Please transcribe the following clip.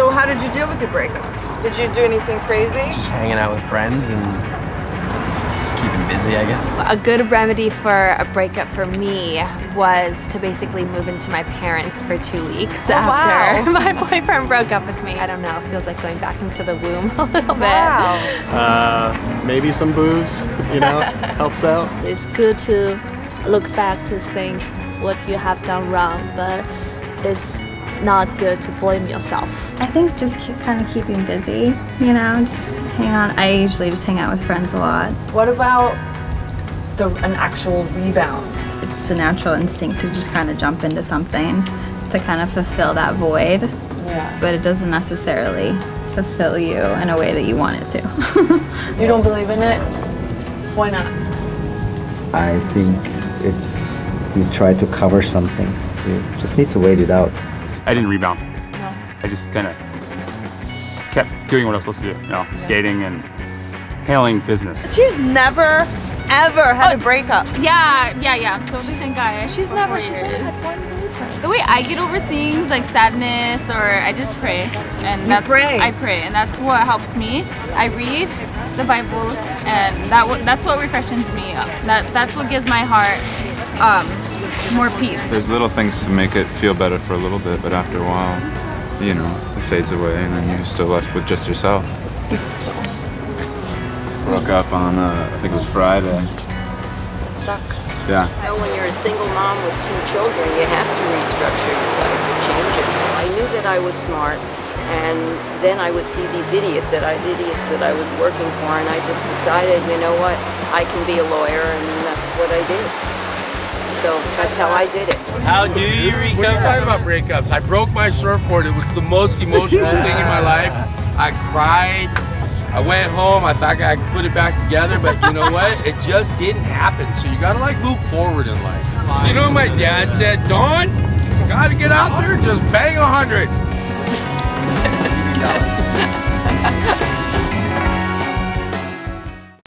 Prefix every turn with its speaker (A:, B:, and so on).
A: So how did you deal with your breakup? Did you do anything crazy?
B: Just hanging out with friends and just keeping busy, I guess.
C: A good remedy for a breakup for me was to basically move into my parents for two weeks
A: Oh,
C: after
A: wow.
C: my boyfriend broke up with me. I don't know, it feels like going back into the womb a little bit.
A: Wow.
D: Uh, maybe some booze, you know, helps out.
E: It's good to look back to think what you have done wrong, but it's not good to blame yourself.
F: I think just keep kind of keeping busy, you know, just hang on. I usually just hang out with friends a lot.
A: What about the, an actual rebound?
F: It's a natural instinct to just kind of jump into something to kind of fulfill that void,
A: Yeah.
F: but it doesn't necessarily fulfill you in a way that you want it to.
A: You don't believe in it? Why not?
G: I think it's you try to cover something. You just need to wait it out.
H: I didn't rebound. No. I just kind of kept doing what I was supposed to do, you know, skating and handling business.
A: She's never, ever had
C: Oh.
A: a breakup.
C: Yeah, yeah, yeah. So the same guy.
A: She's never,
C: four
A: she's only
C: years.
A: had one boyfriend.
C: The way I get over things like sadness or I just pray and that's
A: pray?
C: I pray and that's what helps me. I read the Bible and that w- that's what refreshes me up. That that's what gives my heart um, more peace.
I: There's little things to make it feel better for a little bit, but after a while, you know, it fades away and then you're still left with just yourself. Broke up on, uh, I think it was Friday.
J: It sucks.
I: Yeah.
J: You know, when you're a single mom with two children, you have to restructure your life. It changes. I knew that I was smart, and then I would see these idiot that I, idiots that I was working for, and I just decided, you know what, I can be a lawyer, and that's what I did. So that's how I did it.
K: How do you recover? When you talk about breakups, I broke my surfboard. It was the most emotional thing in my life. I cried. I went home. I thought I could put it back together, but you know what? It just didn't happen. So you gotta like move forward in life. You know what my dad said? Don, gotta get out there, just bang a hundred.